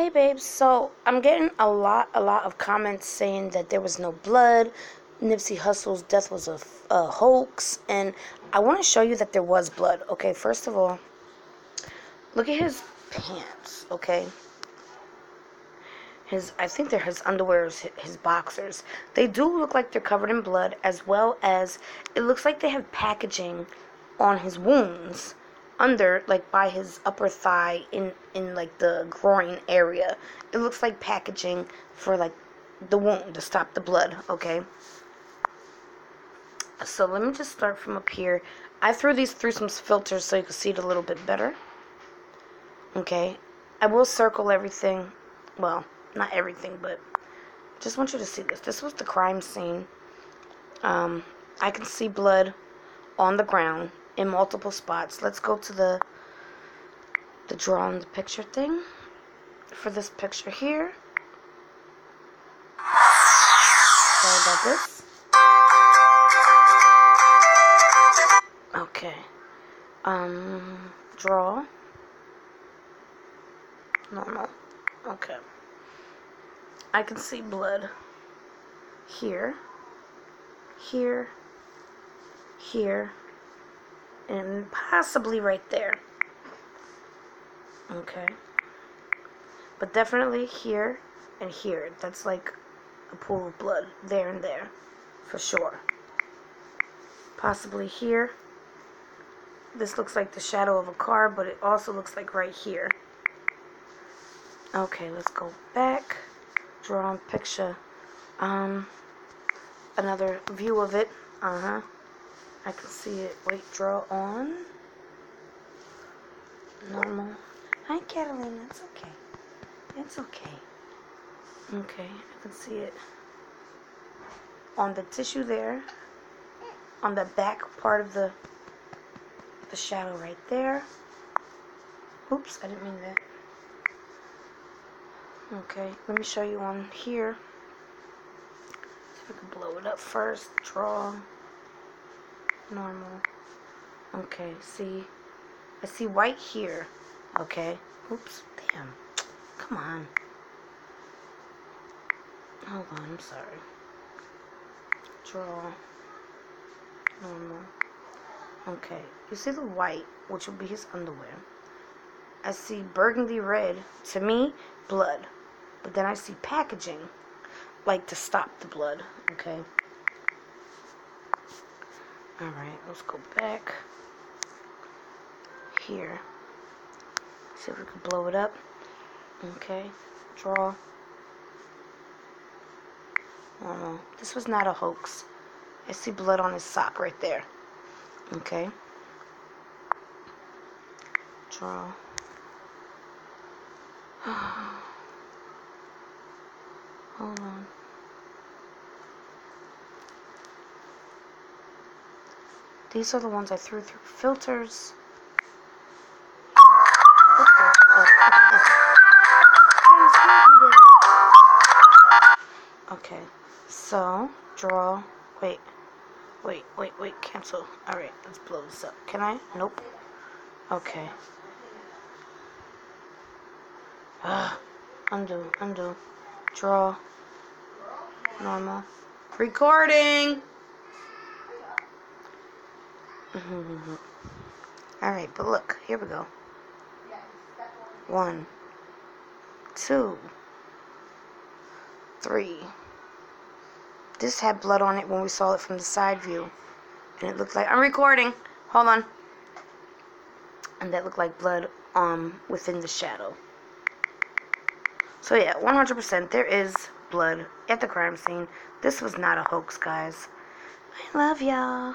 Hey babes, so I'm getting a lot, a lot of comments saying that there was no blood, Nipsey Hussle's death was a, a hoax, and I want to show you that there was blood. Okay, first of all, look at his pants. Okay, his I think they're his underwear, his boxers. They do look like they're covered in blood, as well as it looks like they have packaging on his wounds under like by his upper thigh in in like the groin area. It looks like packaging for like the wound to stop the blood okay? So let me just start from up here. I threw these through some filters so you can see it a little bit better okay? I will circle everything. Well not everything but just want you to see this. This was the crime scene. Um i can see blood on the ground in multiple spots. Let's go to the the draw the picture thing for this picture here. Sorry about this. Okay. Um, draw. Normal. Okay. I can see blood here, here, here, and possibly right there. Okay. But definitely here and here. That's like a pool of blood there and there for sure. Possibly here. This looks like the shadow of a car, but it also looks like right here. Okay, let's go back. Draw on picture. Um, another view of it. Uh-huh. I can see it. Wait, draw on. Normal. Hi, Catalina. It's okay. It's okay. Okay, I can see it. On the tissue there. On the back part of the the shadow right there. Oops, I didn't mean that. Okay, let me show you on here. See if we can blow it up first. Draw normal. Okay, see, I see white here. Okay, oops, damn, come on. Hold on, I'm sorry. Draw, normal. Okay, you see the white, which will be his underwear. I see burgundy red, to me, blood. But then I see packaging, like to stop the blood, okay? Alright, let's go back here. See if we can blow it up. Okay, draw. Oh this was not a hoax. I see blood on his sock right there. Okay. Draw. Hold on. These are the ones I threw through filters. Okay, so draw. Wait, wait, wait, wait, cancel. Alright, let's blow this up. Can I? Nope. Okay. Ah, undo, undo. Draw. Normal. Recording! Mm-hmm. All right, but look, here we go. One, two, three. This had blood on it when we saw it from the side view. And it looked like, I'm recording. Hold on. And that looked like blood um within the shadow. So yeah, 100% there is blood at the crime scene. This was not a hoax, guys. I love y'all.